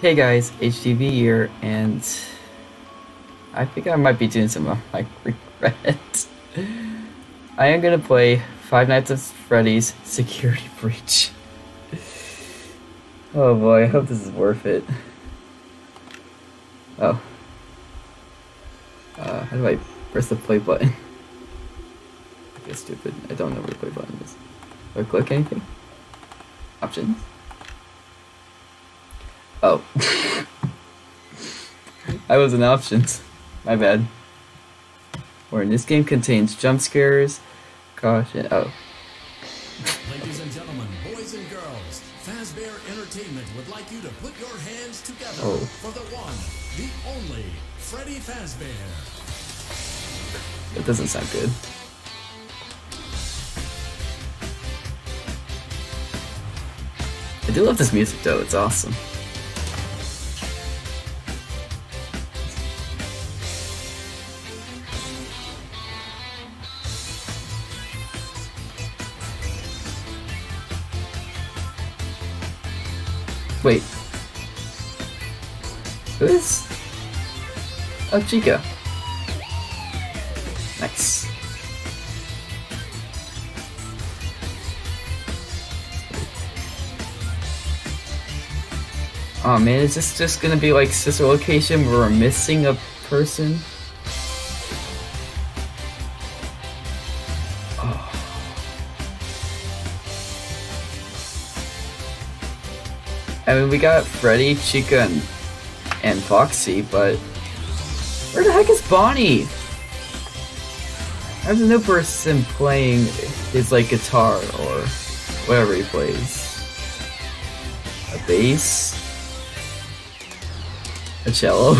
Hey guys, HTV here, and I think I might be doing some of my regret. I am gonna play Five Nights at Freddy's Security Breach. Oh boy, I hope this is worth it. Oh. Uh, how do I press the play button? I feel stupid. I don't know where the play button is. Do I click anything? Options? Oh. I was in options. My bad. Warning, this game contains jump scares, caution. Oh. Ladies and gentlemen, boys and girls, Fazbear Entertainment would like you to put your hands together Oh. for the one, the only, Freddy Fazbear. That doesn't sound good. I do love this music though, it's awesome. Wait. Who is? Oh, Chica. Nice. Oh man, is this just gonna be like sister location where we're missing a person? I mean, we got Freddy, Chica, and, and Foxy, but where the heck is Bonnie? There's new person playing his like guitar or whatever he plays. A bass? A cello?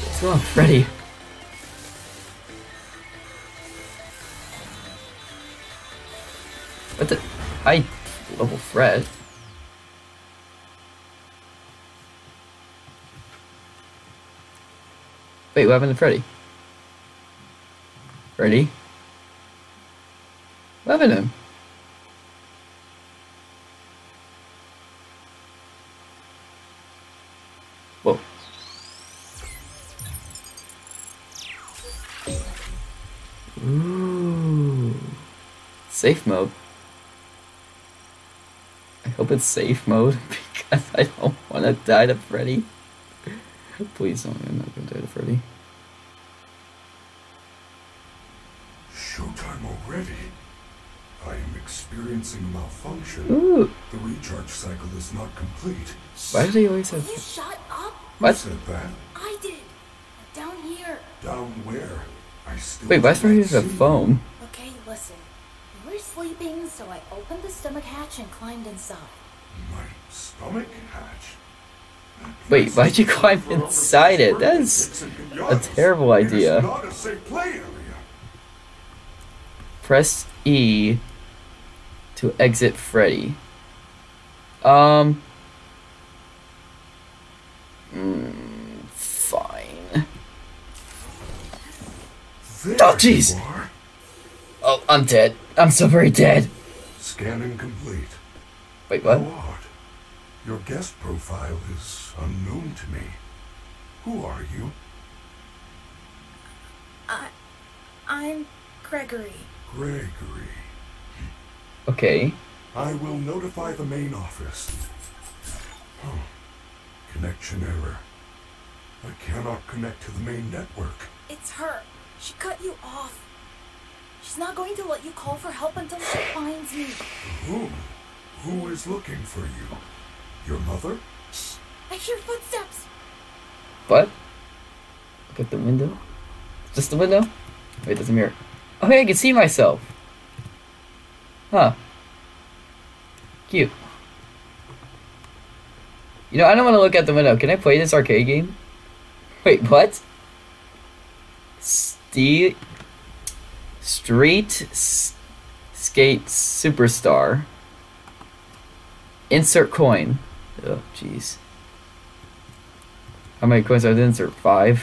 What's going Freddy? Fred. Wait, what happened to Freddy? Freddy? What happened to him? Whoa. Ooh. Safe mode. I safe mode because I don't want to die to Freddy. Please don't. I'm not gonna die to Freddy. Showtime already. I am experiencing a malfunction. Ooh. The recharge cycle is not complete. Why do they always have? Will you shut up? Who What? said that? I did. Down here. Down where? I still Wait, why is do Freddy a phone? Okay, listen. We were sleeping, so I opened the stomach hatch and climbed inside. My stomach hatch. Wait, why'd you climb inside it? That is a terrible idea. a safe play area. Press E to exit Freddy. Um. mm, fine. There Oh, jeez. Oh, I'm dead. I'm so very dead. Scanning complete. Wait, what? How odd. Your guest profile is unknown to me. Who are you? I. I'm Gregory. Gregory. Okay. I will notify the main office. Oh, connection error. I cannot connect to the main network. It's her. She cut you off. She's not going to let you call for help until she finds me. Who? Who is looking for you? Your mother? Shh! I hear footsteps. What? Look at the window. Just the window? Wait, there's a mirror. Oh, hey, I can see myself. Huh. Cute. You know, I don't want to look out the window. Can I play this arcade game? Wait, what? Ste Street S- Skate Superstar. Insert coin. Oh, jeez. How many coins are there? Insert five.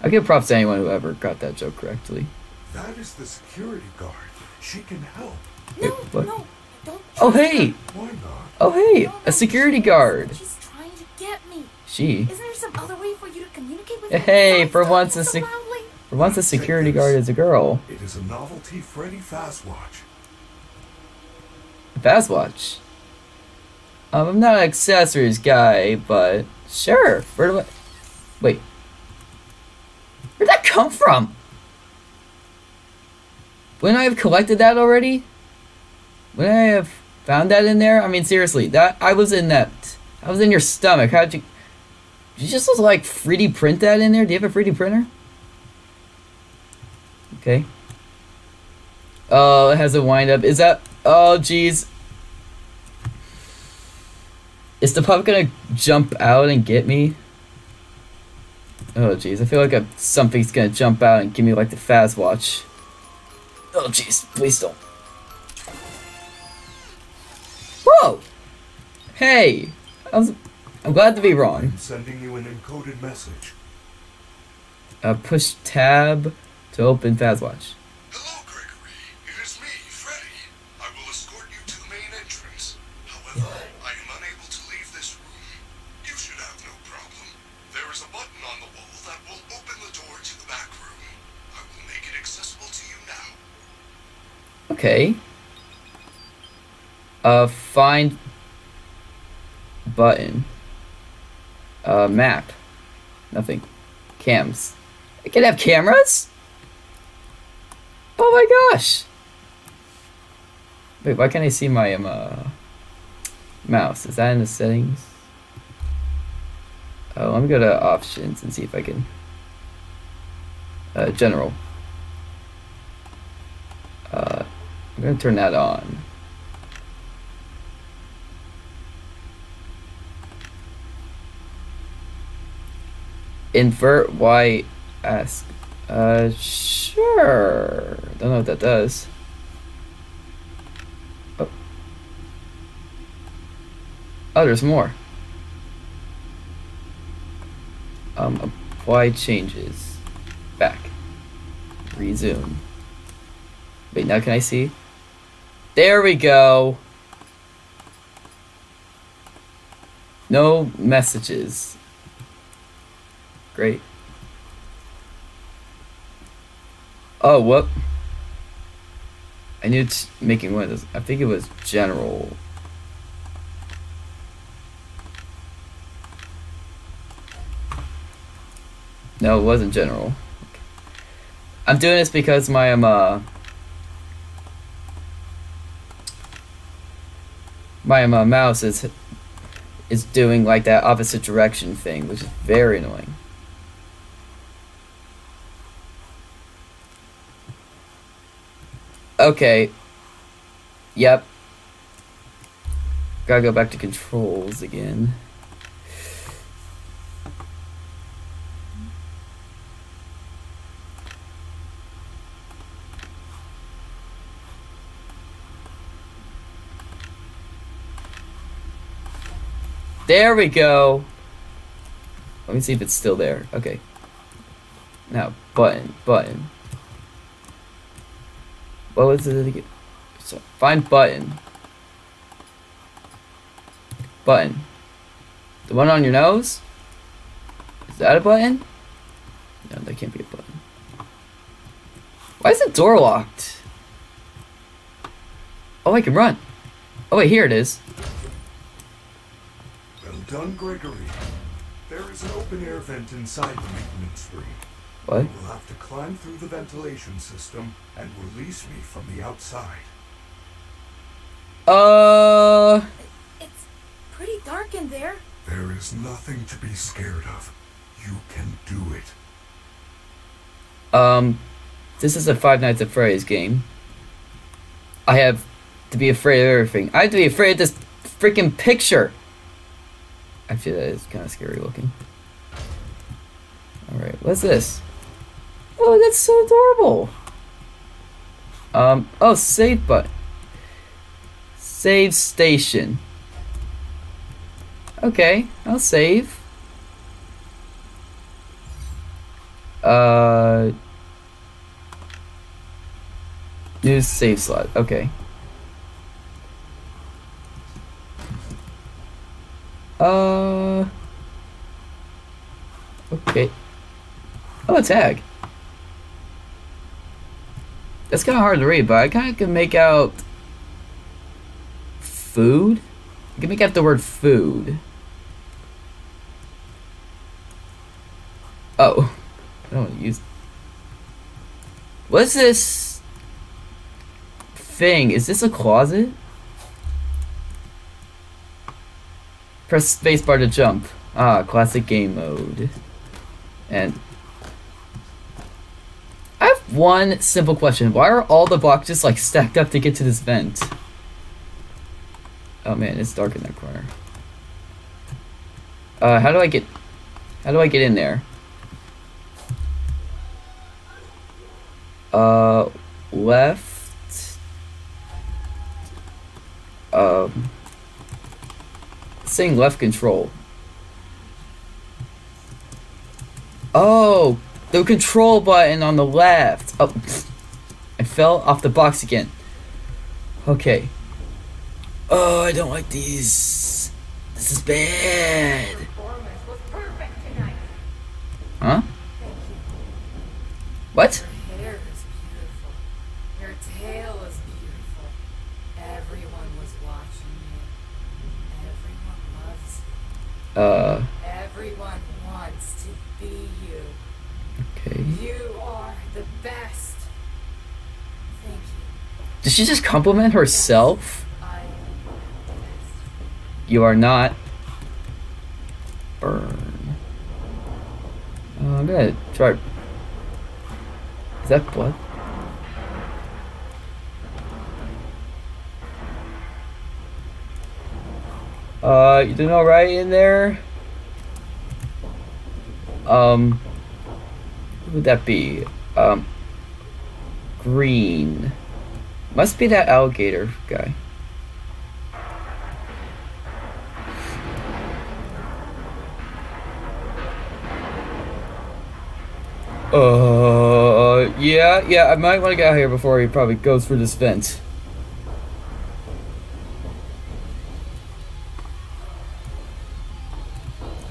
I give props to anyone who ever got that joke correctly. That is the security guard. She can help. No, what? no, don't. Oh, hey! Why not? Oh, hey! No, no, A security she's- guard! She's trying to get me. She. Isn't Hey, for once a so sec- For once, a security guard is a girl. It is a novelty Freddy Fazwatch. Fazwatch. Um, I'm not an accessories guy, but sure. Where do I... Wait. Where'd that come from? Wouldn't I have collected that already? Wouldn't I have found that in there? I mean, seriously, that I was in that. I was in your stomach. How'd you... Did you just like 3D print that in there? Do you have a 3D printer? Okay. Oh, it has a wind up. Is that... Oh, jeez. Is the pup gonna jump out and get me? Oh jeez, I feel like something's gonna jump out and give me like the Faz watch. Oh jeez, please don't. Whoa! Hey! I'm glad to be wrong. I'm sending you an encoded message. Uh, push tab to open FazWatch. Hello, Gregory. It is me, Freddy. I will escort you to the main entrance. However, I am unable to leave this room. You should have no problem. There is a button on the wall that will open the door to the back room. I will make it accessible to you now. Okay. Uh, find button. Uh, map. Nothing. Cams. I can have cameras? Oh my gosh! Wait, why can't I see my um, uh, mouse? Is that in the settings? Oh, let me go to options and see if I can. Uh, general. Uh, I'm gonna turn that on. Invert Y ask. Uh, sure. Don't know what that does. Oh. Oh, there's more. Um, apply changes. Back. Resume. Wait, now can I see? There we go. No messages. Great. Oh, whoop. I knew it's making one of those. I think it was general. No, it wasn't general. I'm doing this because my um uh my um, uh, mouse is is doing like that opposite direction thing, which is very annoying. Okay. Yep. Gotta go back to controls again. There we go. Let me see if it's still there. Okay. Now, button, button. What was it again? So, find button. Button. The one on your nose? Is that a button? No, that can't be a button. Why is the door locked? Oh, I can run. Oh, wait, here it is. Well done, Gregory. There is an open air vent inside the maintenance room. What? You will have to climb through the ventilation system and release me from the outside. Uh, It's pretty dark in there. There is nothing to be scared of. You can do it. um, this is a Five Nights at Freddy's game. I have to be afraid of everything. I have to be afraid of this freaking picture. Actually, that is kind of scary looking. Alright, what's this? Oh, that's so adorable. Um, oh, save button. Save station. Okay, I'll save. Uh, New save slot. Okay. Uh. Okay. Oh, a tag. That's kind of hard to read, but I kind of can make out food. I can make out the word food. Oh, I don't want to use. What's this thing? Is this a closet? Press spacebar to jump. Ah, classic game mode. And one simple question. Why are all the boxes like stacked up to get to this vent? Oh man, it's dark in that corner. Uh, how do I get, how do I get in there? Uh, left. Um, saying left control. Oh, the control button on the left. Oh, I fell off the box again. Okay. Oh, I don't like these. This is bad. performance was perfect tonight. Huh? What? She just compliment herself? You are not. Burn. Uh, I'm gonna try. Is that blood? Uh, you doing alright in there? Um, who would that be? Um, green. Must be that alligator guy. Uh, yeah, yeah, I might want to get out here before he probably goes for this vent.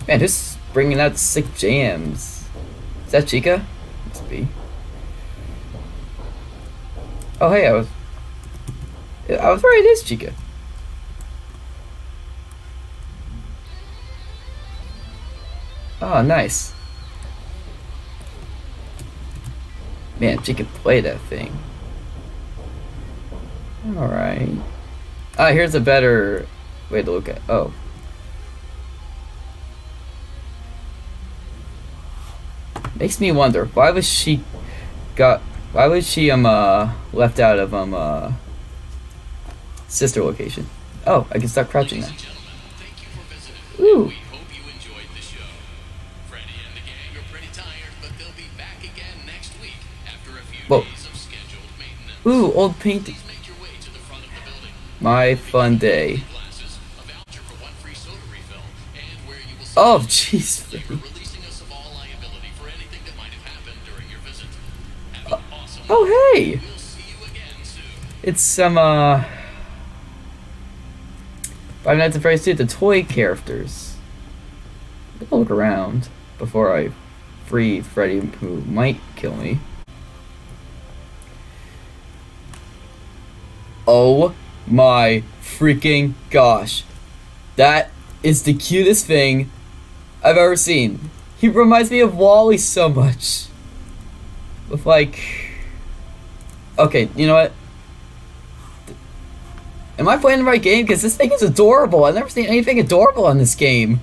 Man, who's bringing out sick jams? Is that Chica? Must be. Oh, hey, I was. I was right, it is Chica. Oh, nice. Man, she can play that thing. Alright. Ah, here's a better way to look at oh. Makes me wonder, why was she got why was she um uh left out of um uh sister location? Oh, I can start crouching now. Ladies and gentlemen, thank you for visiting. Ooh. We hope you enjoyed the show. Freddy and the gang are pretty tired, but they'll be back again next week after a few Whoa. days of scheduled maintenance. Ooh, old painting. Please make your way to the front of the building. My fun day. Glasses, a voucher for one free soda refill, and where you will see Oh, jeez. We're releasing us of all liability for anything that might have happened during your visit. Have an awesome Oh, hey! We'll see you again soon. It's some, uh. Five Nights at Freddy's 2, the toy characters. Gonna look around before I free Freddy, who might kill me. Oh my freaking gosh. That is the cutest thing I've ever seen. He reminds me of Wally so much. With like. Okay, you know what? Am I playing the right game? Because this thing is adorable. I've never seen anything adorable on this game.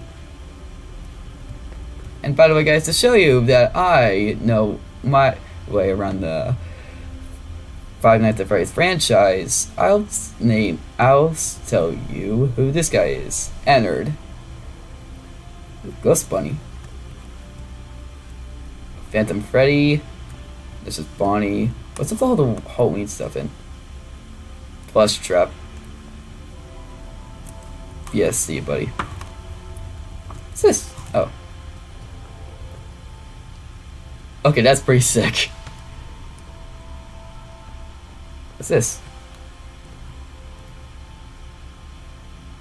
And by the way, guys, to show you that I know my way around the Five Nights at Freddy's franchise, I'll name, I'll tell you who this guy is. Ennard. Ghost Bunny. Phantom Freddy. This is Bonnie. What's with all the Halloween stuff in? Plush Trap. Yes, see you, buddy. What's this? Oh. Okay, that's pretty sick. What's this?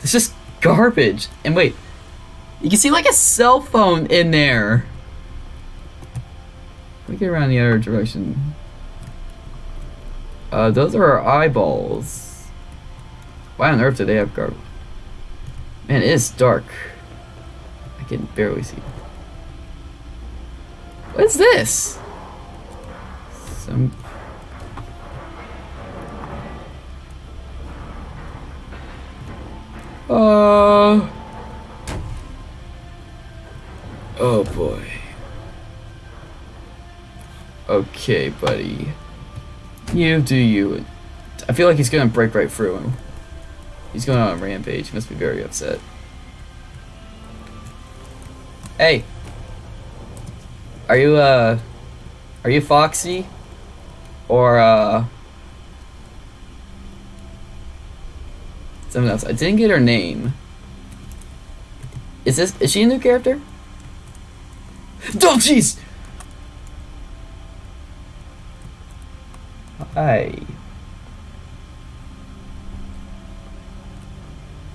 It's just garbage. And wait, you can see like a cell phone in there. Let me get around the other direction. Uh, those are our eyeballs. Why on earth do they have garbage? Man, it is dark. I can barely see. What is this? Some. Uh. Oh boy. Okay, buddy. You do you. I feel like he's gonna break right through him. He's going on a rampage. He must be very upset. Hey. Are you, uh... Are you Foxy? Or, uh... Something else. I didn't get her name. Is this... Is she a new character? Oh, jeez! Hi.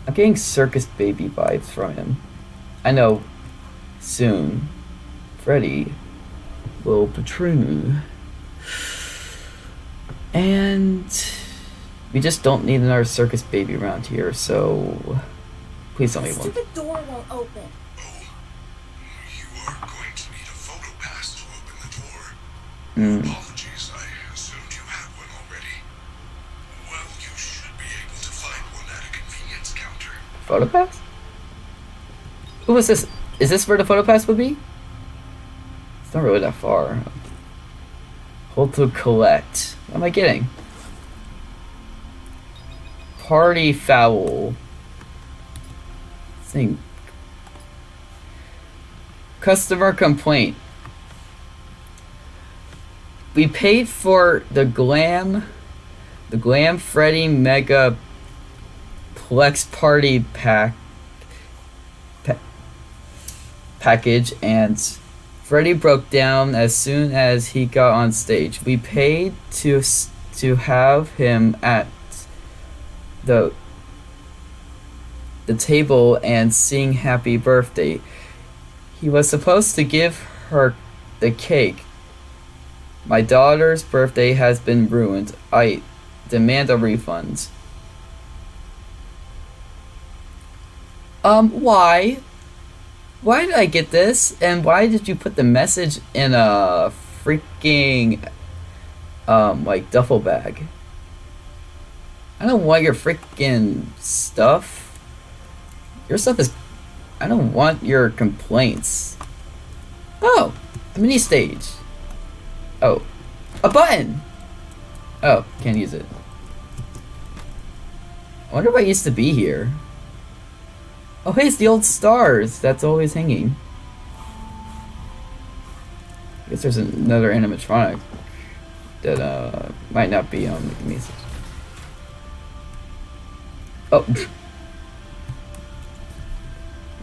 I'm getting circus baby vibes from him. I know soon Freddy will betray me. And we just don't need another circus baby around here, so please tell me one. Stupid door won't open. Oh, you are going to need a photo pass to open the door. Hmm. Counter. Photo pass? Who was this? Is this where the photo pass would be? It's not really that far. Hold to collect. What am I getting? Party foul. Thing. Customer complaint. We paid for the glam, the glam Freddy Mega Plex Party Pack pa- package and Freddy broke down as soon as he got on stage. We paid to to have him at the the table and sing happy birthday. He was supposed to give her the cake. My daughter's birthday has been ruined. I demand a refund. Um, why? Why did I get this? And why did you put the message in a freaking, um, like, duffel bag? I don't want your freaking stuff. Your stuff is... I don't want your complaints. Oh, mini stage. Oh, a button! Oh, can't use it. I wonder what used to be here. Oh, hey, it's the old stars that's always hanging. I guess there's another animatronic that uh might not be on the message. Oh,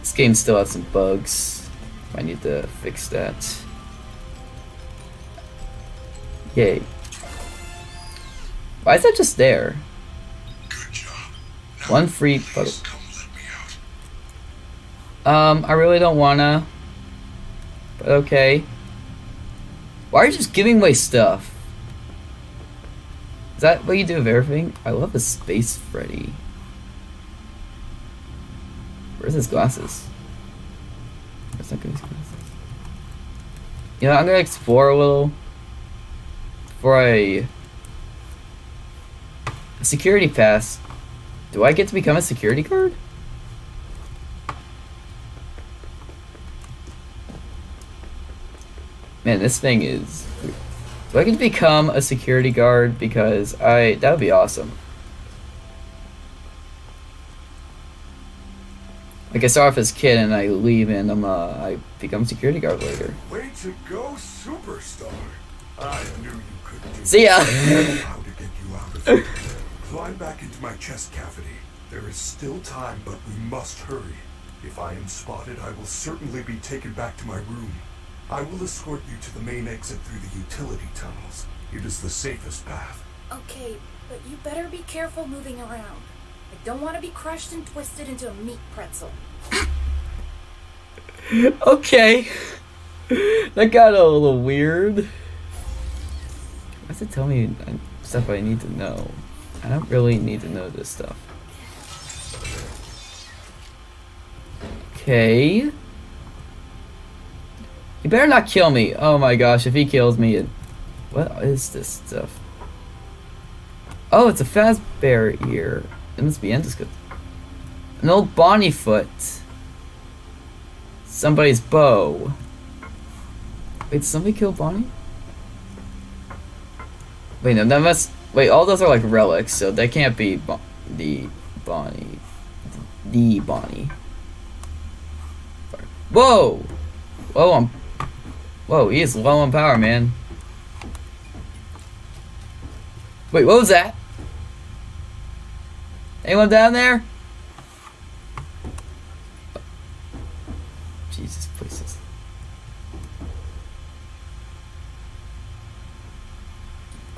this game still has some bugs. I need to fix that. Yay! Why is that just there? Good job. Now, One free photo. Um, I really don't wanna. But okay. Why are you just giving away stuff? Is that what you do with everything? I love the Space Freddy. Where's his glasses? Where's that guy's glasses? You know, I'm gonna explore a little. For a, a security pass. Do I get to become a security guard? Man, this thing is. Do I get to become a security guard? Because I. That would be awesome. Like I start off as kid and I leave and I'm uh, I become a security guard later. Way to go, superstar. I knew you could do See ya. How to get you out of here. Climb back into my chest cavity. There is still time, but we must hurry. If I am spotted, I will certainly be taken back to my room. I will escort you to the main exit through the utility tunnels. It is the safest path. Okay, but you better be careful moving around. I don't want to be crushed and twisted into a meat pretzel. Okay. that got a little weird. Why does it tell me stuff I need to know? I don't really need to know this stuff. Okay. He better not kill me. Oh my gosh, if he kills me, it... What is this stuff? Oh, it's a Fazbear ear. It must be Endoscope. An old Bonnie foot. Somebody's bow. Wait, somebody kill Bonnie? Wait, no, that must. Wait, all those are like relics, so that can't be the Bonnie. The Bonnie. Whoa! Whoa, I'm. Whoa, he is low on power, man. Wait, what was that? Anyone down there? Jesus, places.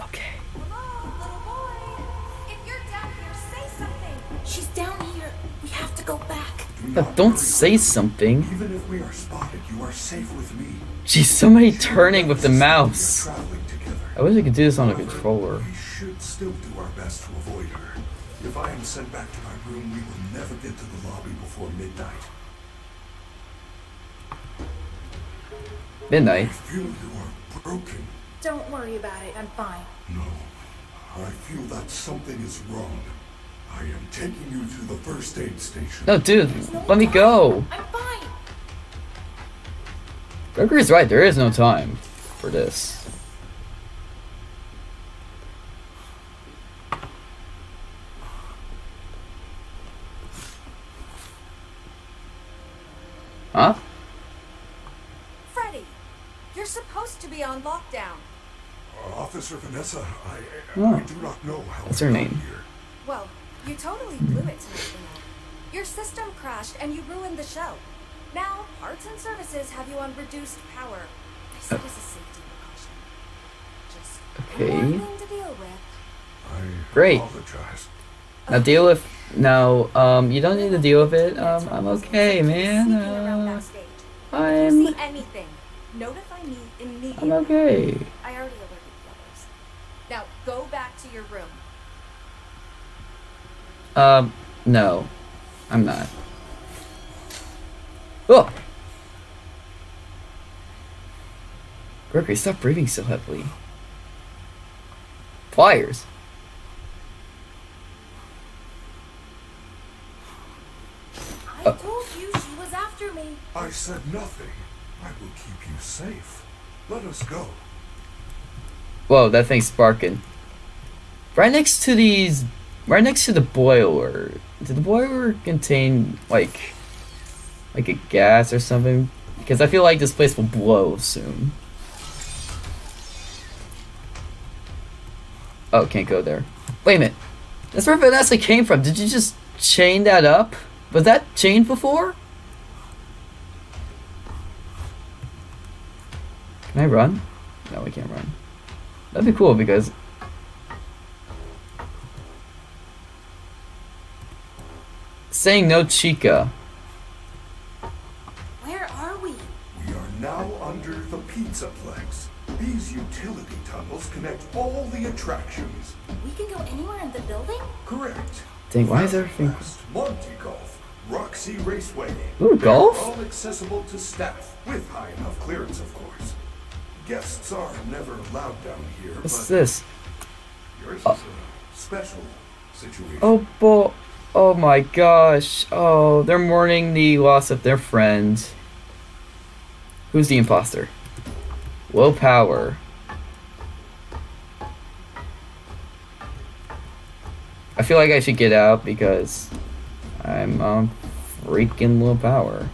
Okay. Hello, little boy. If you're down here, say something. She's down here. We have to go back. But don't say something. Even if we are spotted, you are safe with me. Jeez, somebody turning with the mouse. We are traveling together. I wish I could do this on a controller. We should still do our best to avoid her. If I am sent back to my room, we will never get to the lobby before midnight. I Midnight. feel you are broken. Don't worry about it. I'm fine. No, I feel that something is wrong. I am taking you to the first aid station. No, dude, No let me go. I'm fine. Gregory's right, there is no time for this. Huh? Freddy, you're supposed to be on lockdown. Uh, Officer Vanessa, I, Oh. I do not know how What's her name? Here. Well, you totally blew it tonight, you know. Your system crashed and you ruined the show. Now, parts and services have you on reduced power. I said as a safety precaution. Just Okay. one more thing to deal with. I Great. apologize. Now deal with. No, um, you don't need to deal with it. Um, I'm okay, man. sneaking around Uh, backstage. If you I'm. see anything, notify me immediately. I'm okay. I already alerted the others. Now, go back to your room. Um, no, I'm not. Oh! Gregory, stop breathing so heavily. Pliers. I Uh. told you she was after me. I said nothing. I will keep you safe. Let us go. Whoa, that thing's sparking. Right next to these, right next to the boiler. Did the boiler contain like, like a gas or something? Because I feel like this place will blow soon. Oh, can't go there. Wait a minute. That's where Vanessa came from. Did you just chain that up? Was that chained before? Can I run? No, we can't run. That'd be cool because saying no chica. Connect all the attractions. We can go anywhere in the building? Correct. Dang, why is everything Fast, Monty Golf, Roxy Raceway. Ooh, golf? All accessible to staff, with high enough clearance, of course. Guests are never allowed down here, What's but this? yours uh, is a special situation. Oh boy. Oh my gosh. Oh, they're mourning the loss of their friend. Who's the imposter? Low I feel like I should get out because I'm on freaking low power.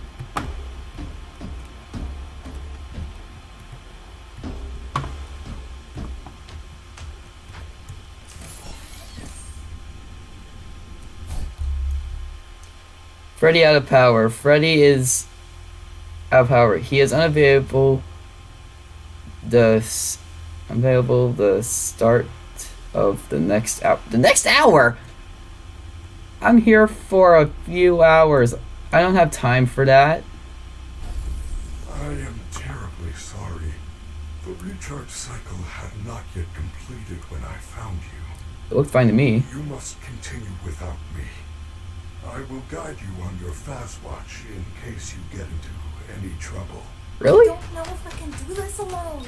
Freddy out of power. Freddy is out of power. He is unavailable. The s- available the start of the next hour. The next hour? I'm here for a few hours. I don't have time for that. I am terribly sorry. The recharge cycle had not yet completed when I found you. It looked fine to me. You must continue without me. I will guide you on your Fazwatch in case you get into any trouble. Really? I don't know if I can do this alone.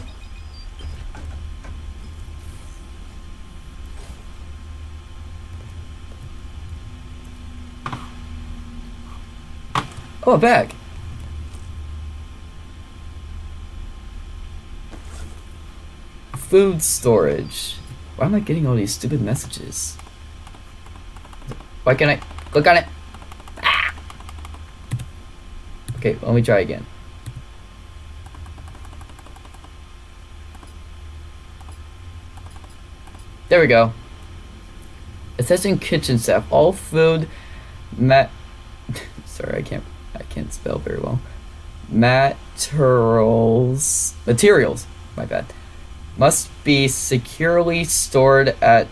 Oh, bag. Food storage. Why am I getting all these stupid messages? Why can't I click on it? Ah! Okay, let me try again. There we go. Assessing kitchen staff. All food, mat. Sorry, I can't. I can't spell very well. Materials. Materials. My bad. Must be securely stored at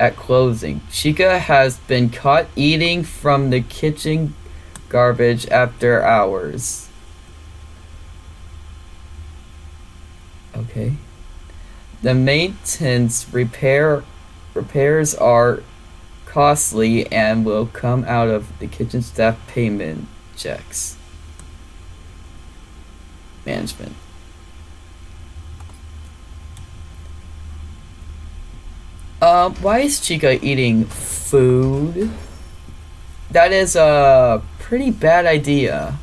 at closing. Chica has been caught eating from the kitchen garbage after hours. Okay. The maintenance repair repairs are costly and will come out of the kitchen staff payment checks. Management. Uh, why is Chica eating food? That is a pretty bad idea.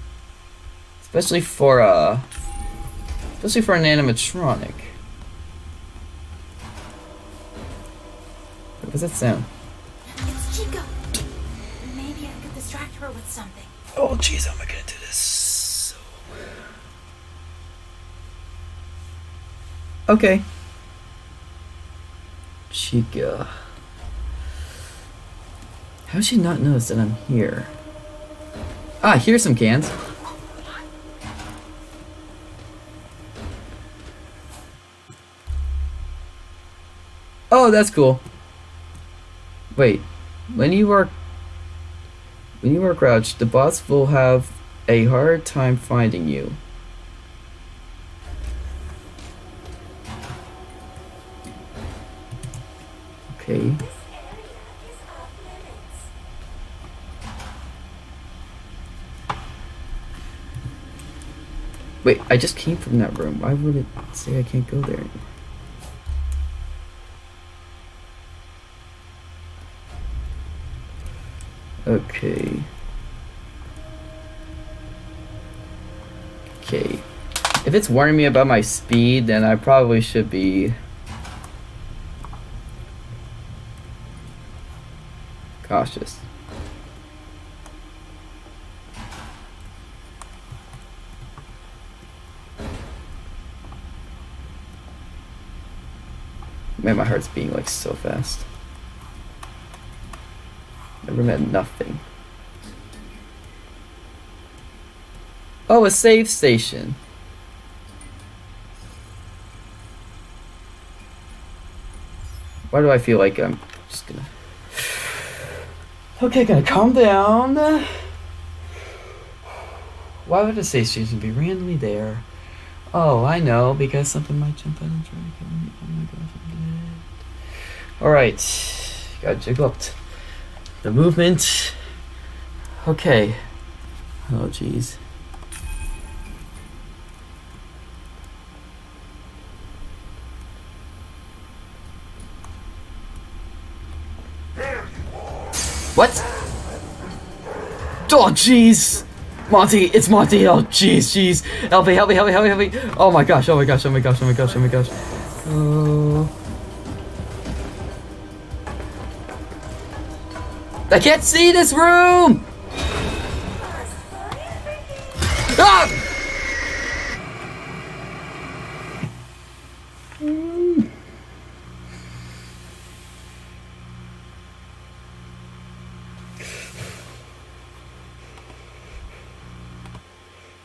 Especially for a... Especially for an animatronic. What was that sound? It's Chica. Maybe I could distract her with something. Oh jeez, how am I gonna do this? Okay. Chica. How'd she not notice that I'm here? Ah, here's some cans. Oh, that's cool. Wait, when you are when you are crouched, the boss will have a hard time finding you. Okay. Wait, I just came from that room. Why would it say I can't go there anymore? Okay. Okay. If it's warning me about my speed, then I probably should be cautious. Man, my heart's beating like so fast. Never remember nothing. Oh, a save station. Why do I feel like I'm just gonna... Okay, gonna calm down. Why would a save station be randomly there? Oh, I know, because something might jump out and try to kill me. Oh my gosh, I'm dead. Alright, gotta jiggle up t- the movement. Okay. Oh, jeez. What? Oh, jeez! Monty, it's Monty! Oh, jeez, jeez! Help me, help me, help me, help me, help me! Oh my gosh, oh my gosh, oh my gosh, oh my gosh, oh my gosh. Oh. I can't see this room! Ah!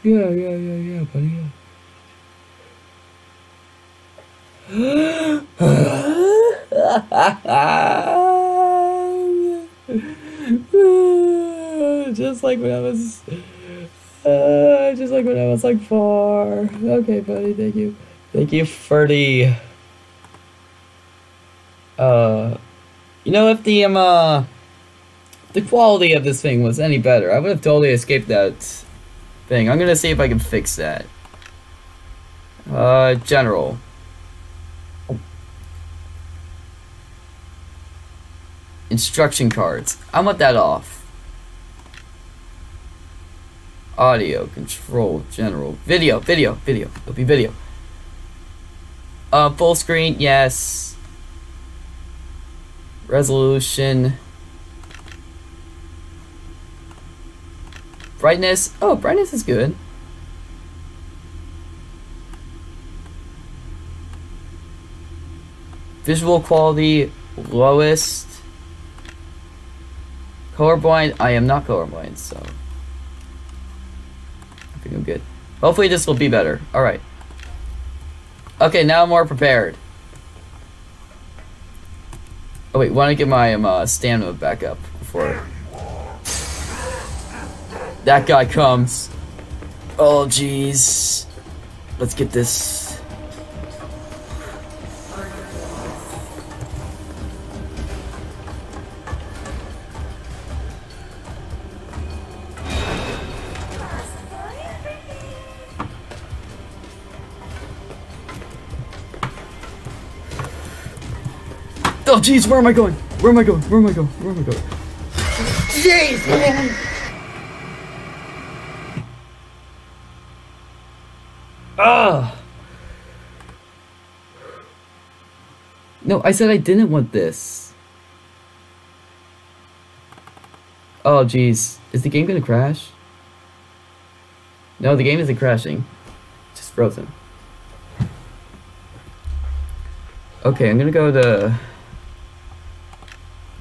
Yeah, yeah, yeah, yeah, buddy, yeah. just like when I was, uh, just like when I was like four. Okay, buddy, thank you, thank you, Freddy. Uh, you know, if the um, uh, the quality of this thing was any better, I would have totally escaped that thing. I'm gonna see if I can fix that. Uh, general. Instruction cards. I want that off. Audio, control, general. Video, video, video. It'll be video. Uh, full screen, yes. Resolution. Brightness. Oh, brightness is good. Visual quality, lowest. Colorblind, I am not colorblind, so. I'm good. Hopefully this will be better. Alright. Okay, now I'm more prepared. Oh wait, want to get my um, uh, stamina back up before that guy comes. Oh jeez. Let's get this. Oh jeez, where am I going? Where am I going? Where am I going? Where am I going? Jeez, man! Ah! No, I said I didn't want this. Oh jeez, is the game gonna crash? No, the game isn't crashing. Just frozen. Okay, I'm gonna go to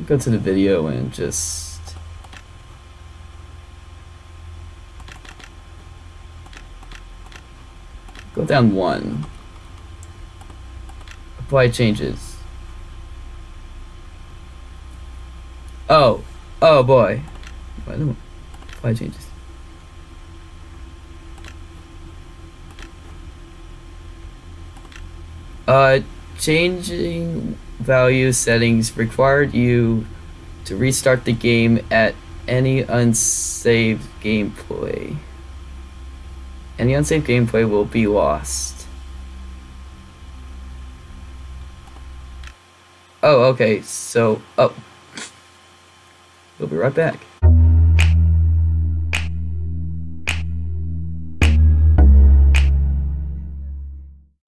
go to the video and just go down one. Apply changes. Oh, oh boy. Apply changes? Uh, changing value settings required you to restart the game at any unsaved gameplay. Any unsaved gameplay will be lost. Oh, okay, so, oh. We'll be right back.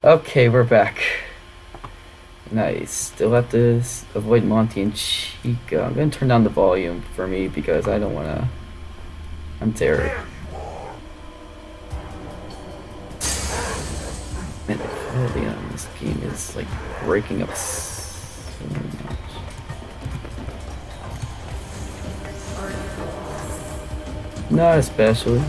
Okay, we're back. Nice. Still have to avoid Monty and Chica. I'm gonna turn down the volume for me because I don't wanna. I'm terrible. Man, the quality on this game is like breaking up so much. Not especially.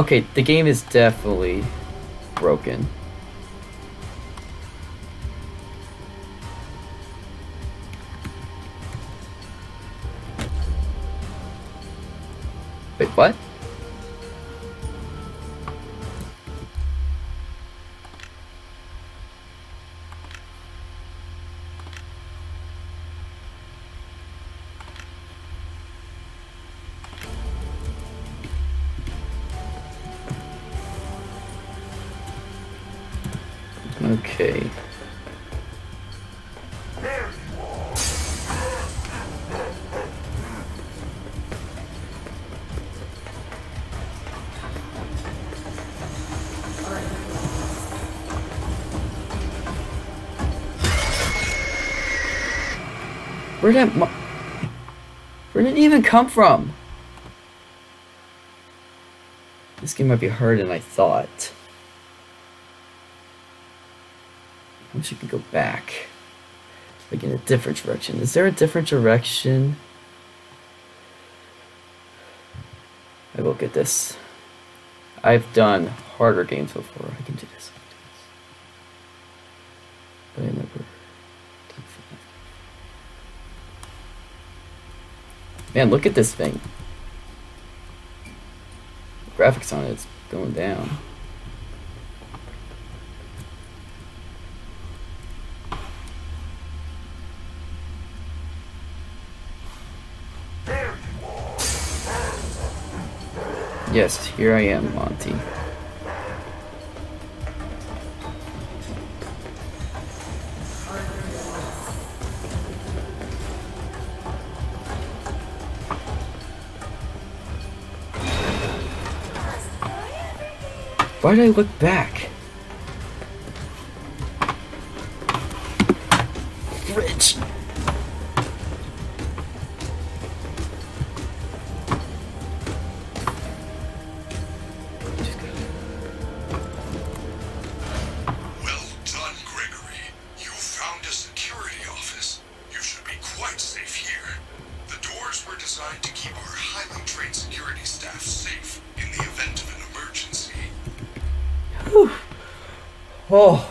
Okay, the game is definitely broken. Wait, what? Where did mo- Where did it even come from? This game might be harder than I thought. I wish I could go back. Like in a different direction. Is there a different direction? I will get this. I've done harder games before. I can do this. But I never. done FNAF. Man, look at this thing. graphics on it's going down. Yes, here I am, Monty. Why did I look back?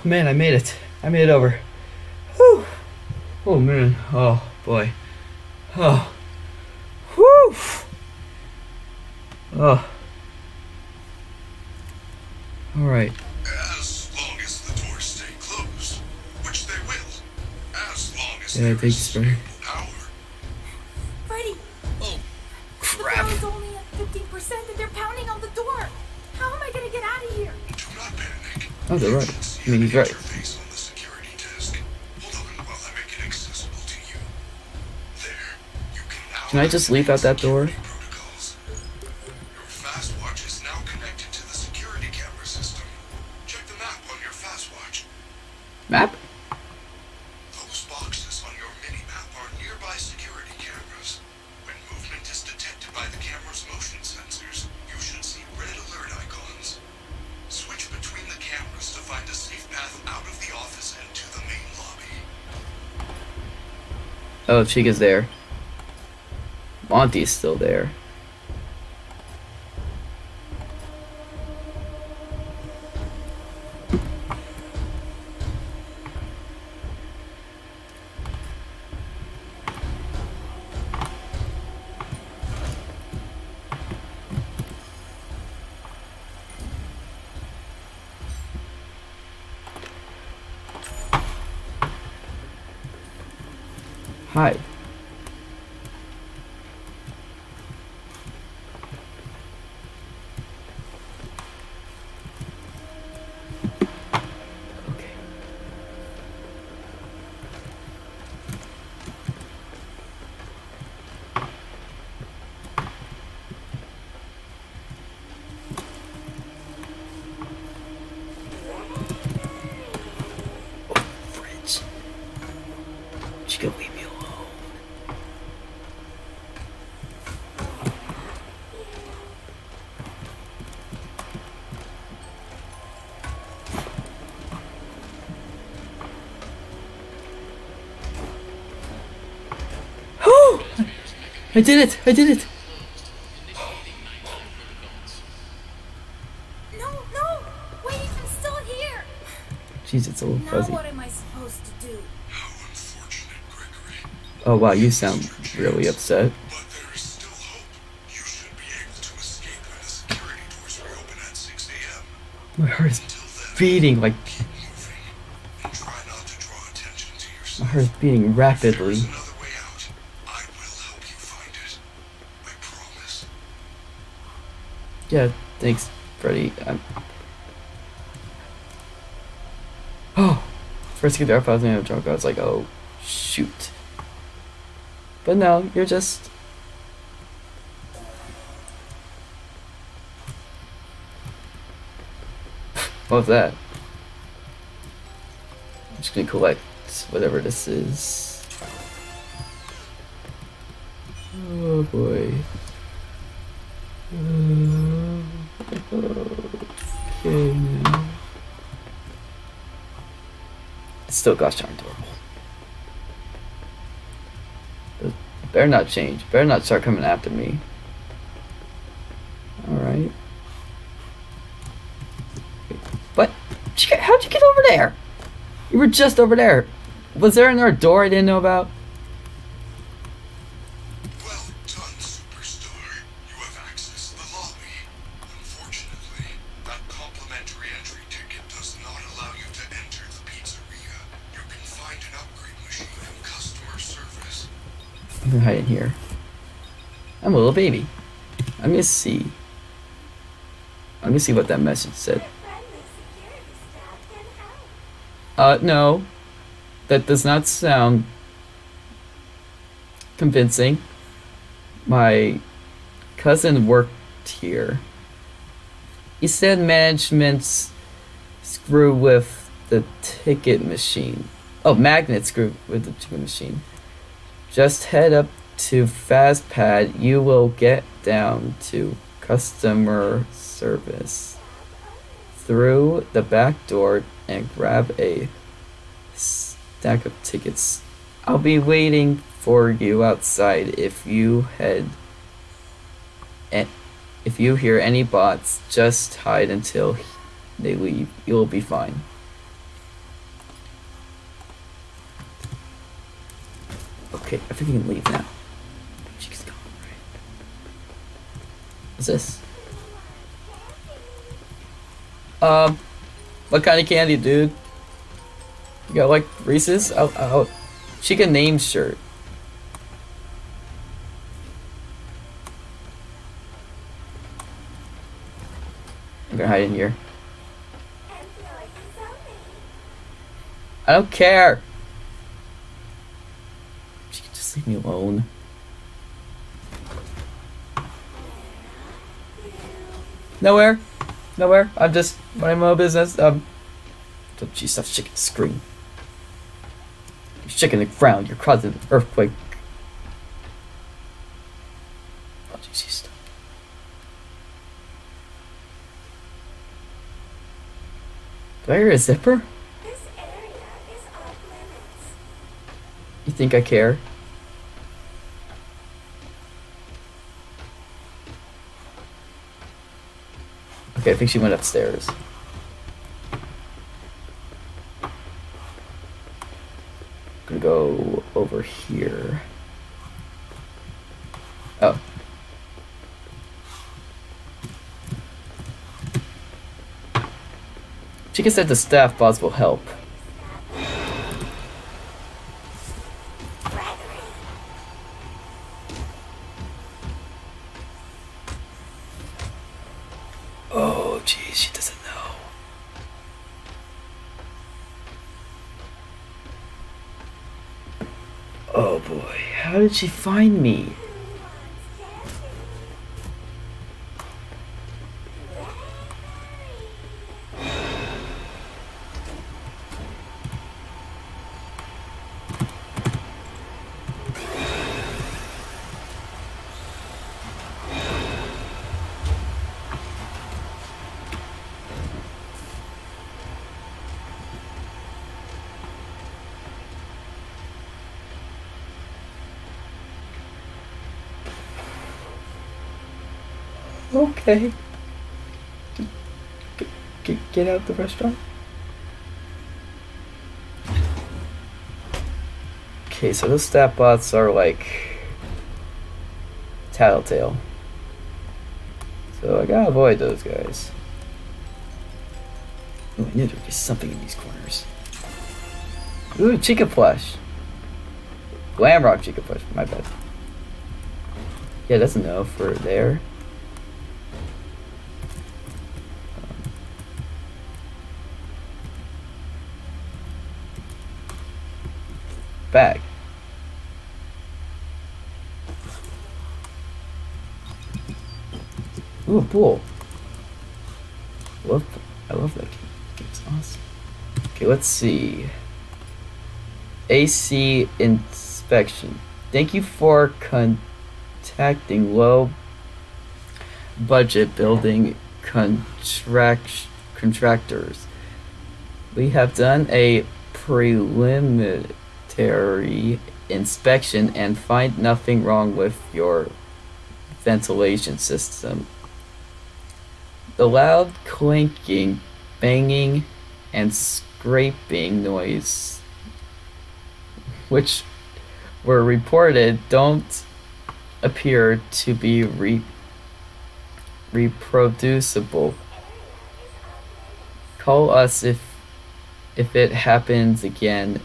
Man, I made it. I made it over. Whew. Oh man. Oh boy. Oh. Whew. Oh. All right. As long as the doors stay closed, which they will. As long as Yeah, there is to you. There. You can now Can I just leap out that door? Chica's there. Monty's still there. I did it! I did it! No, no! Wait, I'm still here! Jeez, it's a little Now fuzzy. what am I supposed to do? How unfortunate, Gregory. Oh wow, you sound really upset. But there is still hope. You should be able to escape when the security doors reopen at 6 a.m. My heart is beating like keep moving. And try not to draw attention to my heart is beating rapidly. there's another way out, I will help you find it. I promise. Yeah, thanks, Freddy. I'm... Oh, first was in drunk. I was like, oh, shoot. But no, you're just. What was that? I'm just gonna collect whatever this is. Oh boy. It's still gosh darn adorable. Better not change. Better not start coming after me. Alright. What? How'd you get over there? You were just over there. Was there another door I didn't know about? I'm see what that message said. Uh, no. That does not sound convincing. My cousin worked here. He said management's screw with the ticket machine. Oh, magnet screw with the ticket machine. Just head up to FastPad. You will get down to customer service through the back door and grab a stack of tickets. I'll be waiting for you outside if you head and if you hear any bots, just hide until they leave. You'll be fine. Okay, I think we can leave now. She's gone, right? What's this? Um, what kind of candy, dude? You got like Reese's? Oh, oh, chicken name shirt. I'm gonna hide in here. I don't care. She can just leave me alone. Nowhere. Nowhere. I'm just running my own business. Um. She stops shaking the screen. You're shaking the ground. You're causing an earthquake. Oh, jeez. Do I hear a zipper? This area is off limits. You think I care? Okay, I think she went upstairs. Gonna go over here. Oh. Chica said the staff bots will help. She find me? Okay. Get, get, get out the restaurant. Okay, so those staff bots are like tattletale. So I gotta avoid those guys. Ooh, I knew there'd be something in these corners. Ooh, Chica plush. Glamrock Chica plush, my bad. Yeah, that's a no for there. Bag. Ooh, pool. Love, I love that game. It's awesome. Okay, let's see. AC inspection. Thank you for contacting low budget building contract contractors. We have done a preliminary inspection and find nothing wrong with your ventilation system. The loud clinking, banging, and scraping noise, which were reported, don't appear to be re- reproducible. Call us if if it happens again.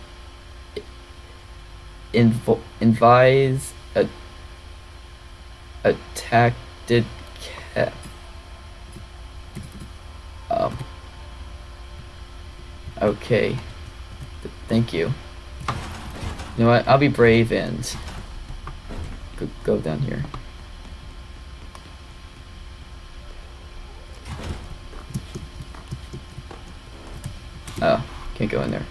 Invo- advise a attacked cat. Um. Okay. Thank you. You know what? I'll be brave and go, go down here. Oh, can't go in there.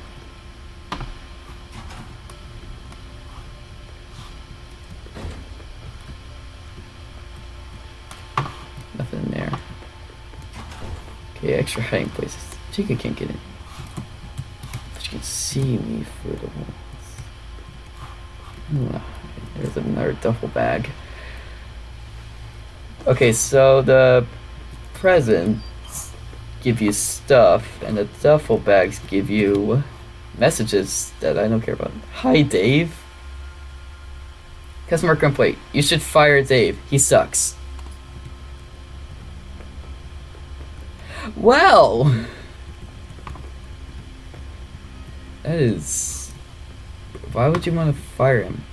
Nothing in there. Okay, extra hiding places. Chica can't get in. But she can see me through the walls. Ah, There's another duffel bag. Okay, so the presents give you stuff, and the duffel bags give you messages that I don't care about. Hi, Dave. Customer complaint. You should fire Dave. He sucks. Well, that is. Why would you want to fire him?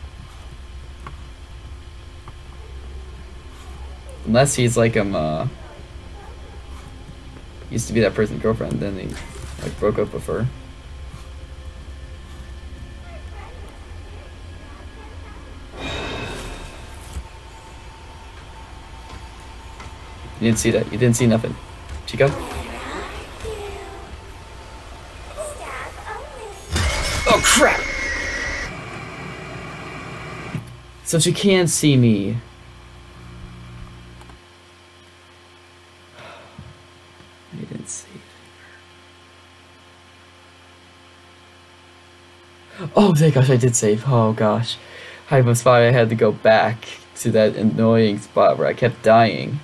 Unless he's like um uh used to be that person's girlfriend, then he like broke up with her. You didn't see that. You didn't see nothing. Chica? Oh crap! So she can see me. I didn't save her. Oh thank gosh, I did save. Oh gosh. I was thought I had to go back to that annoying spot where I kept dying.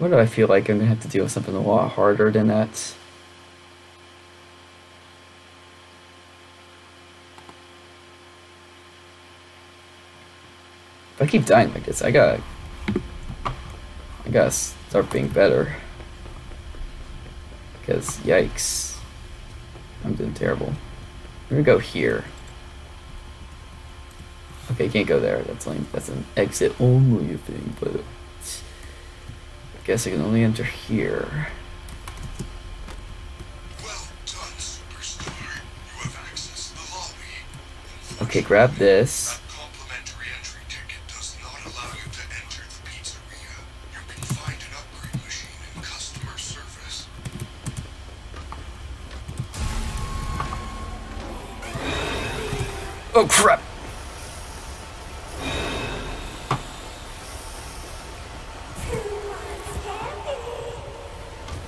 What do I feel like I'm gonna have to deal with something a lot harder than that? If I keep dying like this, I gotta I gotta start being better. Because yikes. I'm doing terrible. I'm gonna go here. Okay, can't go there. That's like that's an exit only thing, but guess I can only enter here. Well done, superstar. You have access to the lobby. Okay, grab this. That complimentary entry ticket does not allow you to enter the pizzeria. You can find an upgrade machine in customer service. Oh crap!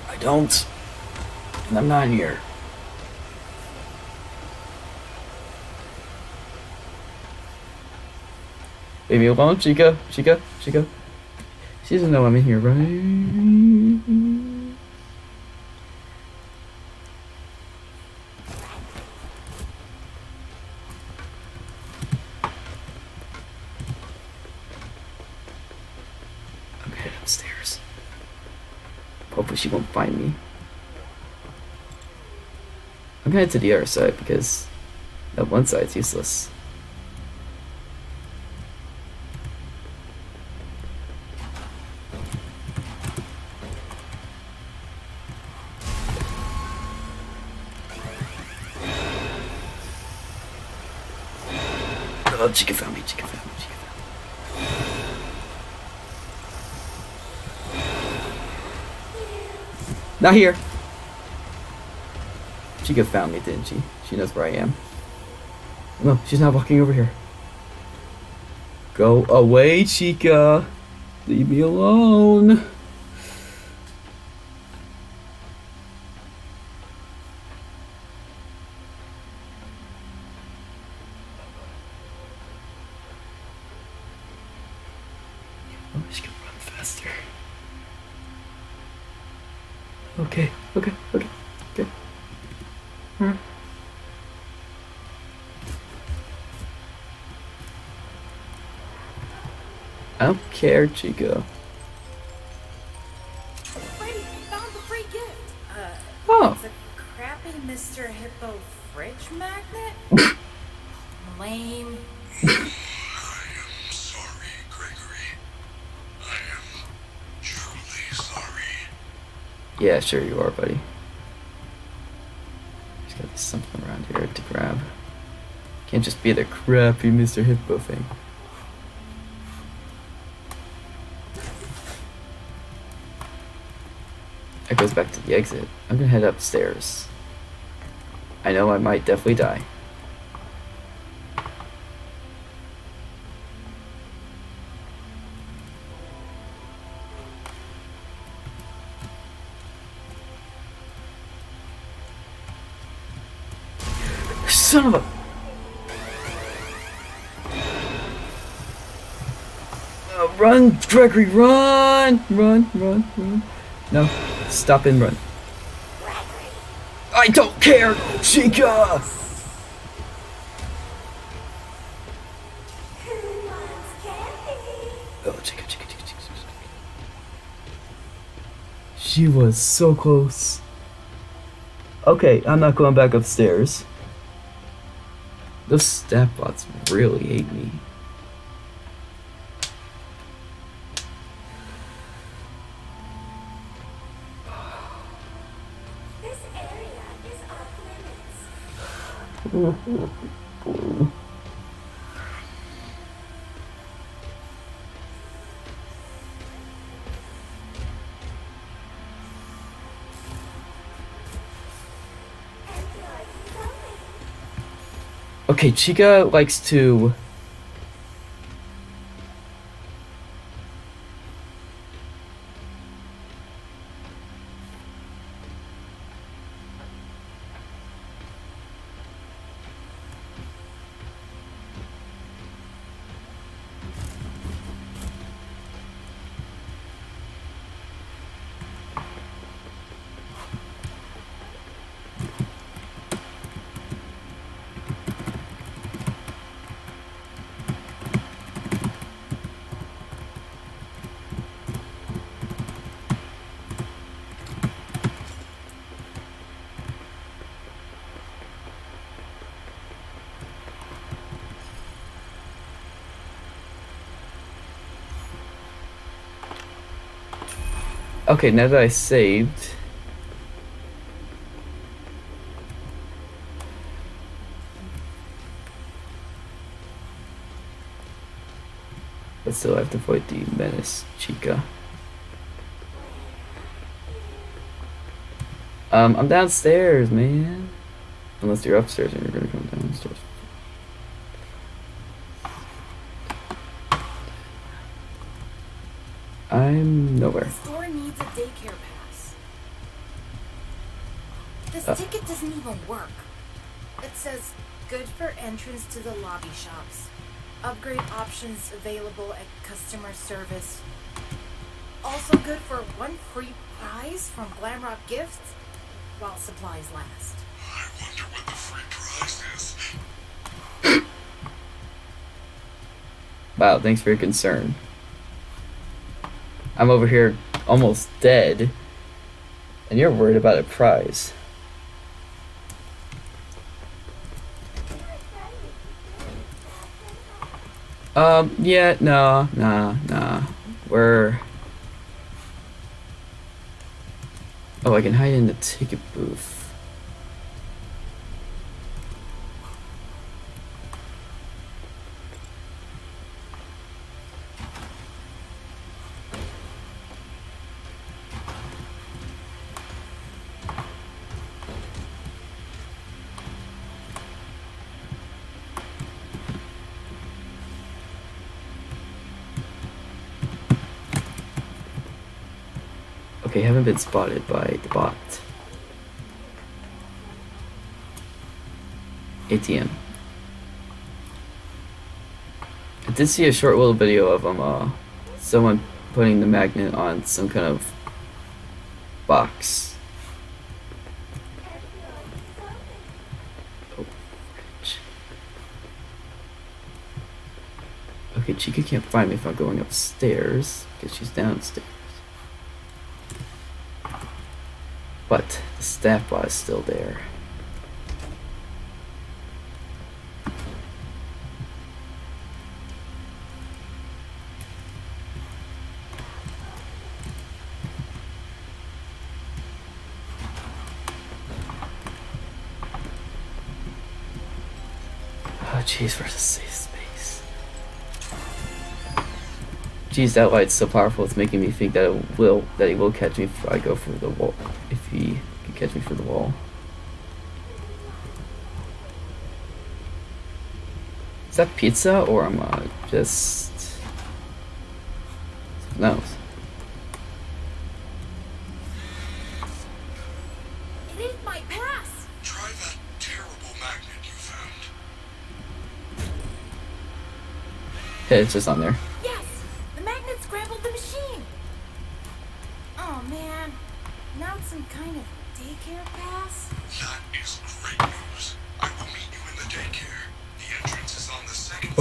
I don't. And I'm not here. Leave me alone, Chica. Chica. Chica. She doesn't know I'm in here, right? I'm headed upstairs. Hopefully she won't find me. I'm gonna the other side because that one side's useless. Oh, Chica found me, Chica found me. Not here. Chica found me, didn't she? She knows where I am. No, she's not walking over here. Go away, Chica. Leave me alone. Care, Chica. We found the free gift. Uh, oh, It's a crappy Mr. Hippo fridge magnet? Lame. I am sorry, Gregory. I am truly sorry. yeah, sure you are, buddy. There's gotta be something around here to grab. Can't just be the crappy Mr. Hippo thing. The exit. I'm gonna head upstairs. I know I might definitely die. Son of a. Run, Gregory, run! Run, run, run. No, stop and run. I don't care, Chica! Oh, Chica, Chica, Chica, Chica. She was so close. Okay, I'm not going back upstairs. Those staff bots really hate me. Okay, Chica likes to. Okay, now that I saved. But still, I have to avoid the menace, Chica. Um, I'm downstairs, man. Unless you're upstairs and you're gonna come downstairs. Entrance to the lobby shops. Upgrade options available at customer service. Also good for one free prize from Glamrock Gifts while supplies last. I wonder what the free prize is. Wow, thanks for your concern. I'm over here almost dead, and you're worried about a prize. Um, yeah, no, nah, nah. We're. Oh, I can hide in the ticket booth. get spotted by the bot. ATM. I did see a short little video of um, uh, someone putting the magnet on some kind of box. Oh, okay, Chica can't find me if I'm going upstairs, because she's downstairs. But the staff bot is still there. Oh, jeez, the safe space? Jeez, that light's so powerful. It's making me think that it will that he will catch me if I go for the wall. If catch me for the wall. Is that pizza or am I just something else? It ain't my pass. Try that terrible magnet you found. Yeah, it's just on there.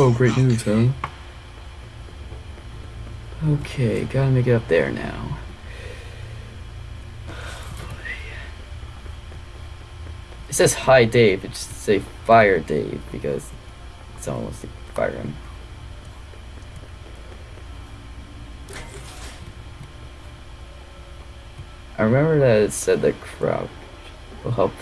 Oh, great news, huh? Okay, gotta make it up there now. It says hi Dave, it should say fire Dave because someone wants to fire him. I remember that it said that crouch will help.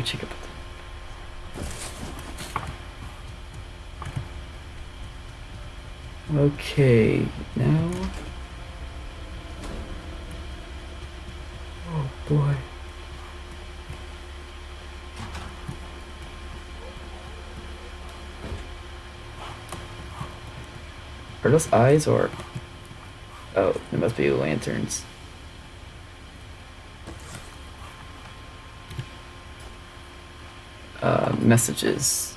I can still hear Chica. Okay, now. Oh boy. Are those eyes or? Oh, they must be lanterns. Uh, messages.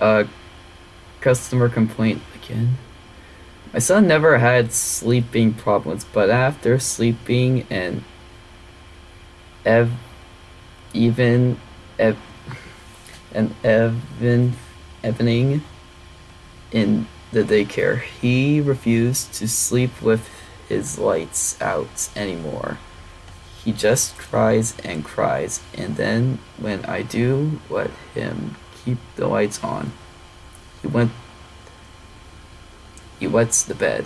Uh, customer complaint again. My son never had sleeping problems, but after sleeping and ev even ev and even evening in the daycare, he refused to sleep with his lights out anymore. He just cries and cries, and then when I do let him keep the lights on, he went he wets the bed.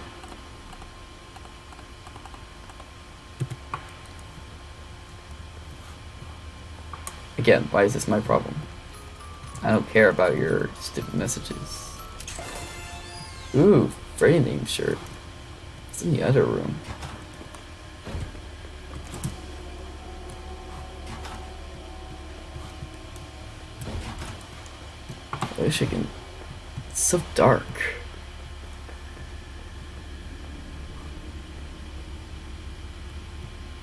Again, why is this my problem? I don't care about your stupid messages. Ooh, Freddy name shirt. It's in the other room. Can. It's so dark.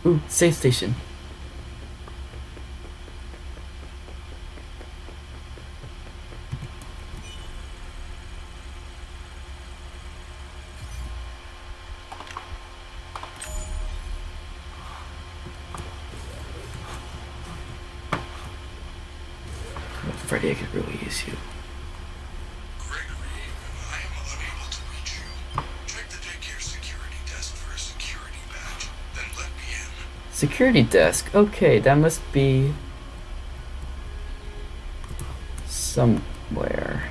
Ooh, safe station. Freddy, I could really use you. Security desk. Okay, that must be somewhere.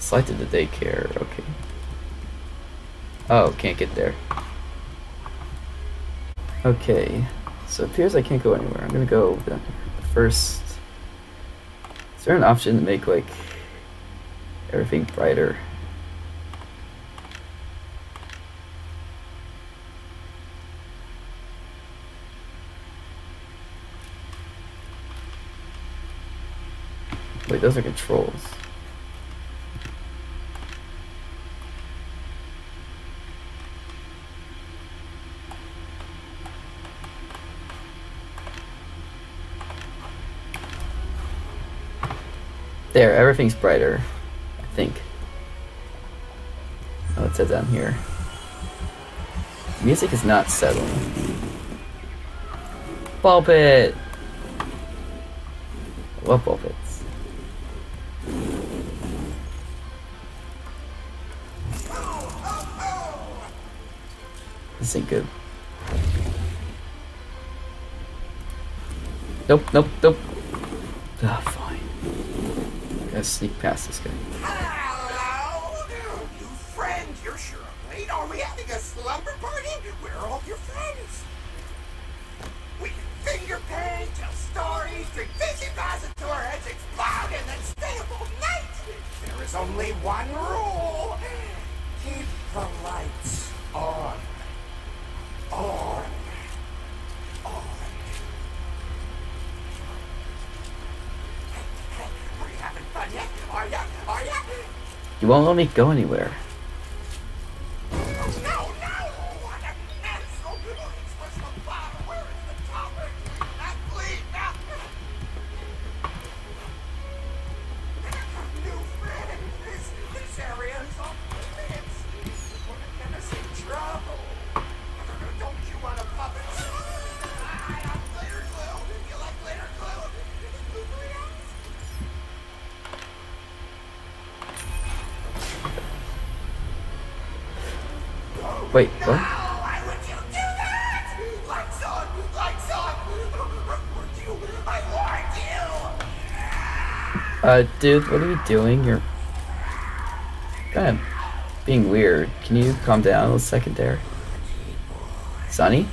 Selected the daycare. Okay. Oh, can't get there. Okay, so it appears I can't go anywhere. I'm gonna go here. first. Is there an option to make like everything brighter? Those are controls. There, everything's brighter, I think. Oh, it says down here. Music is not settling. Ball pit! I ball pits. This good. Nope, nope, nope. Ah, fine. Gotta sneak past this guy. Hello! You friend, you're sure late. Are we having a slumber party? Where are all your friends? We can finger paint, tell stories, drink fizzy until our heads explode, and then stay up all night. There is only one rule. Won't let me go anywhere. Wait, what? Why would you do that? Lights on! Lights on! You! I warned you! Uh, dude, what are you doing? You're kind of being weird. Can you calm down a second there? Sonny?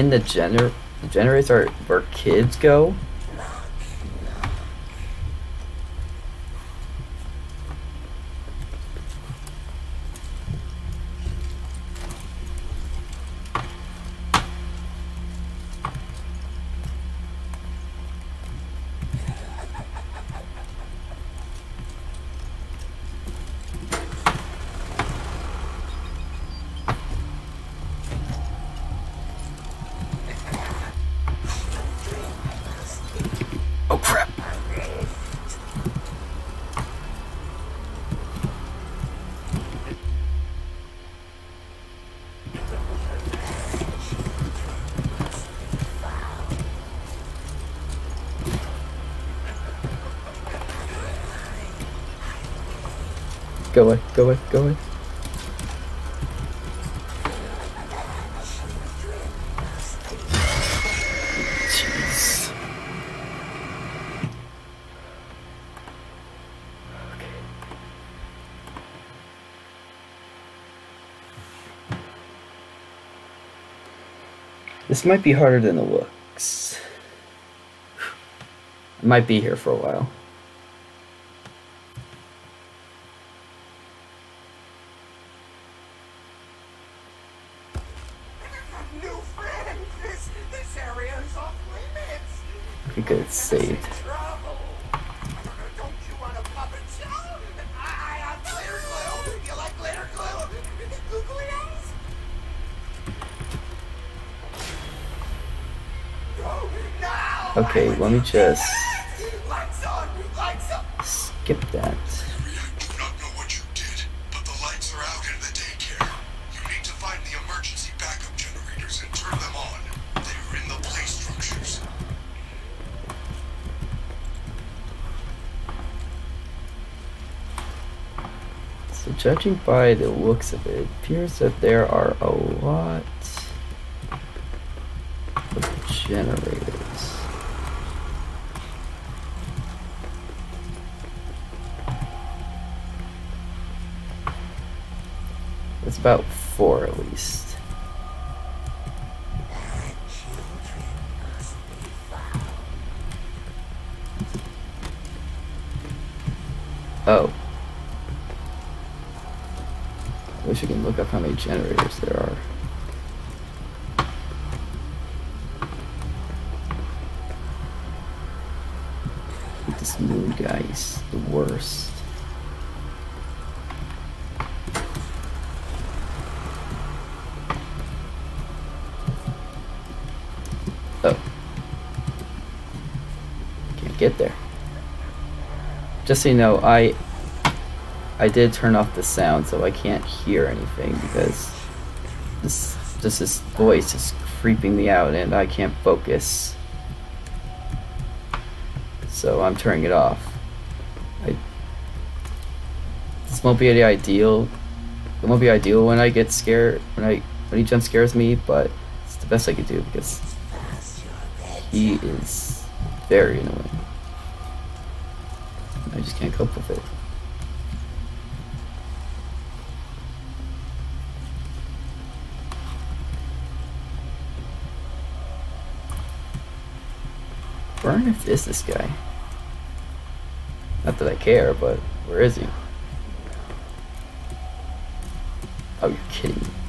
In the gener. The generators are where kids go. This might be harder than it looks. I might be here for a while. New friend! This, this area is off limits! Okay, good, it's saved. They let me just skip that. So judging by the looks of it, it appears that there are a lot of generators. Generators there are. This moon guy is the worst. Oh. Can't get there. Just so you know, I I did turn off the sound so I can't hear anything because this this voice is creeping me out and I can't focus. So I'm turning it off. I, this won't be the ideal. It won't be ideal when I get scared when I when he jump scares me, but it's the best I could do because he is very annoying. I just can't cope with it. Where on earth is this guy? Not that I care, but where is he? Oh, you're kidding me.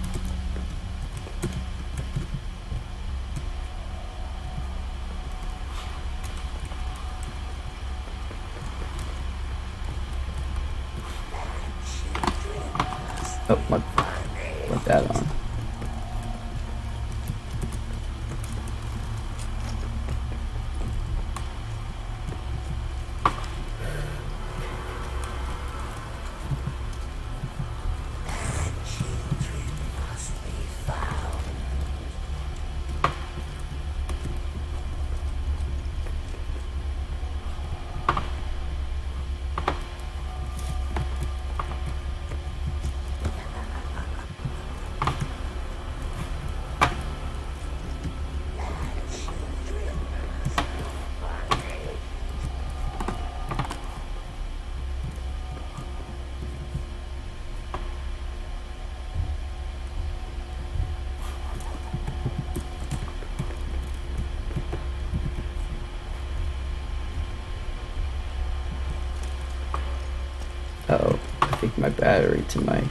Battery to my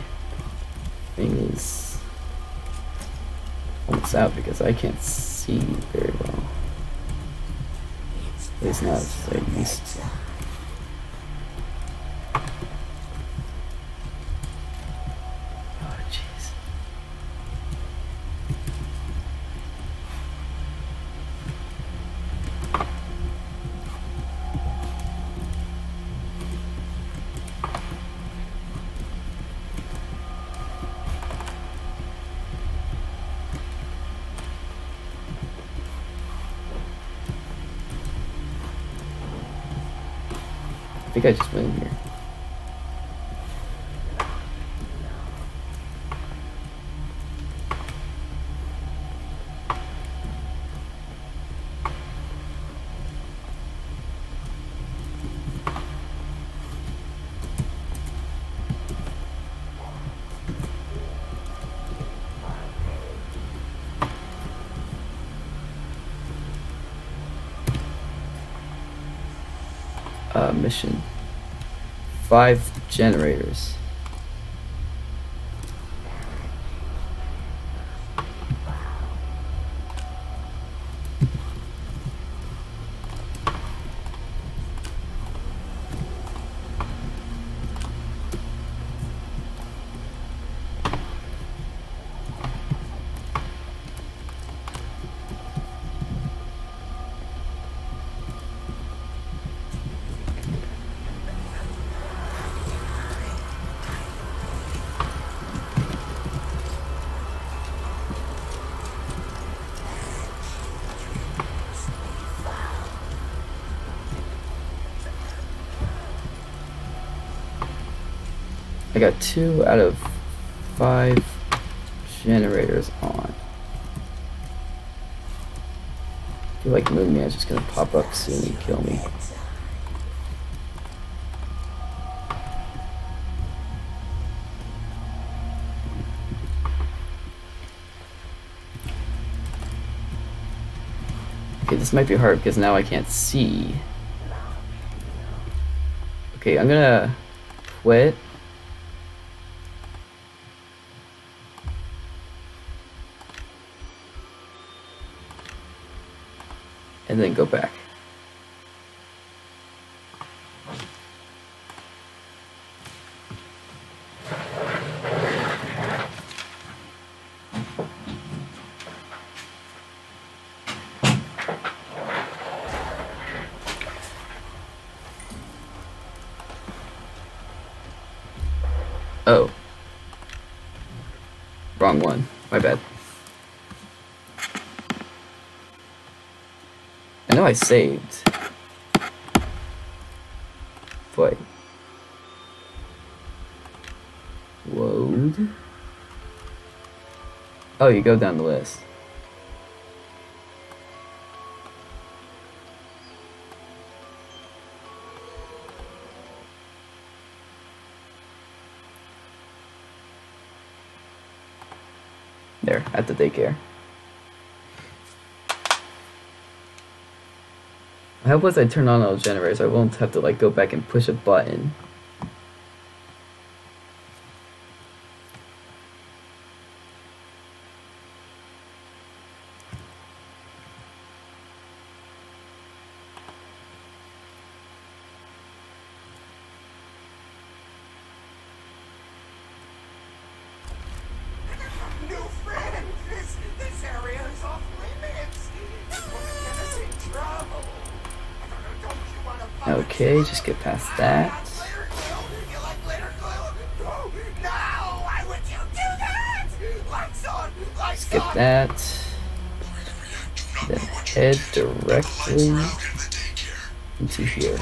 thing is almost out because I can't see very well. It's not as think I just went in here. Uh, mission. Five generators. I got two out of five generators on. I feel like Moon Man's just gonna pop up soon and kill me. Okay, this might be hard because now I can't see. Okay, I'm gonna quit. And then go back. Oh. Wrong one. My bad. I saved. But load. Oh, you go down the list. I hope once I turn on those generators, I won't have to like go back and push a button. New friend! This, this area is off limits! It's gonna get us in trouble! Don't you wanna follow Okay, just get past that. Glitter glue? You like glitter glue? Oh,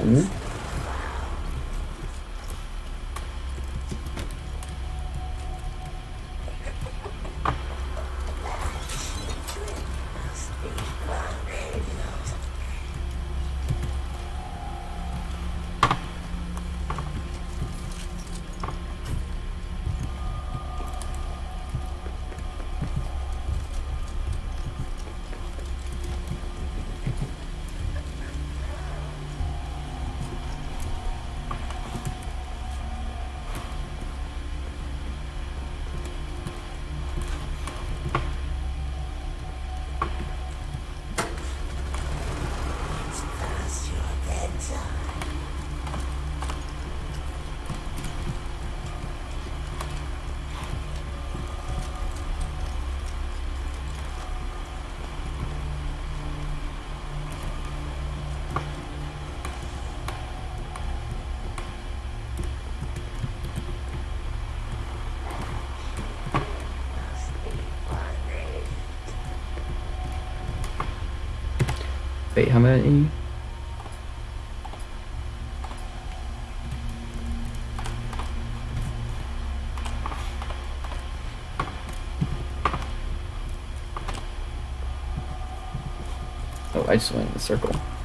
no! Why Wait, how many? Oh, I just went in a circle.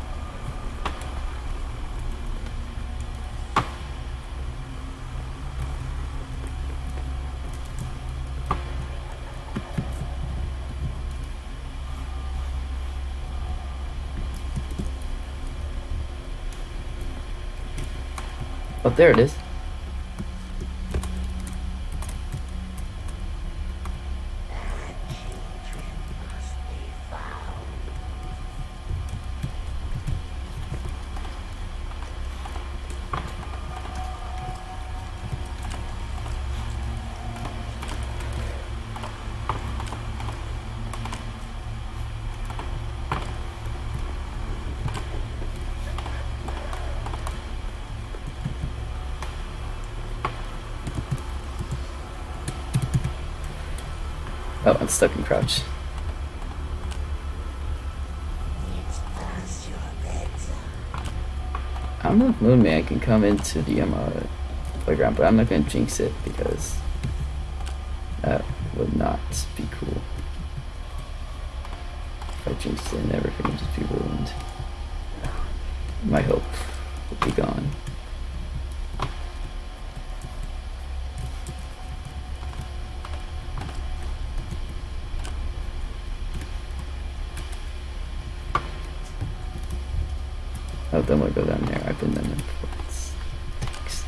Oh, there it is. I'm stuck in crouch. I don't know if Moon Man can come into the um, uh, playground, but I'm not gonna jinx it because that would not be cool. If I jinxed it and everything would just be ruined. My hope would be gone. want to go down there. I've been down there before. It's- thanks.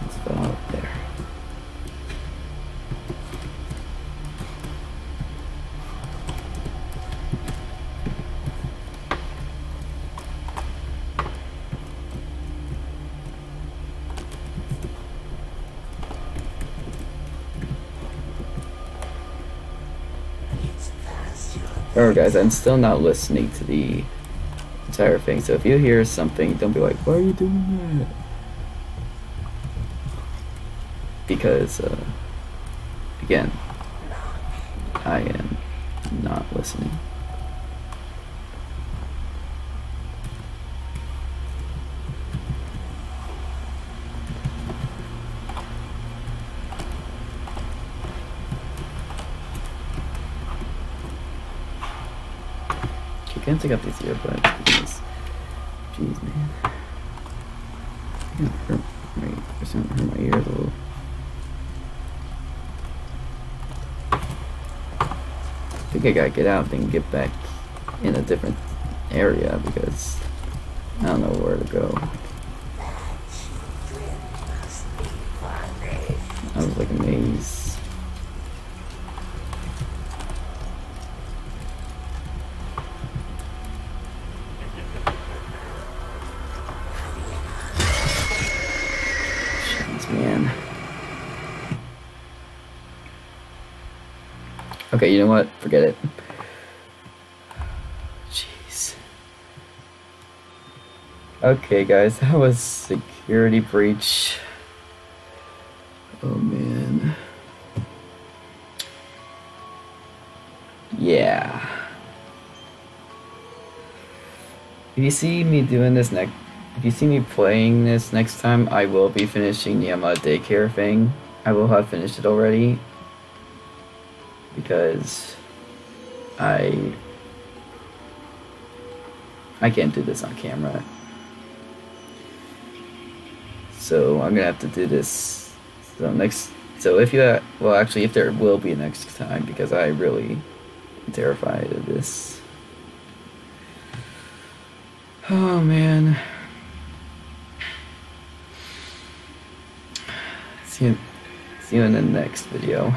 Let's go out there. Alright guys, I'm still not listening to the entire thing, so if you hear something, don't be like, why are you doing that? because uh, again I am not listening. Can't take out these earbuds because, jeez, man, gonna hurt my, it's gonna hurt my ears a little. I think I gotta get out and get back in a different area because I don't know Okay, you know what? Forget it. Jeez. Okay, guys, that was security breach. Oh man. Yeah. If you see me doing this next, if you see me playing this next time, I will be finishing the Emma daycare thing. I will have finished it already because I I can't do this on camera. So I'm gonna have to do this. So next, so if you well, actually, if there will be next time, because I really am terrified of this. Oh man. See you, see you in the next video.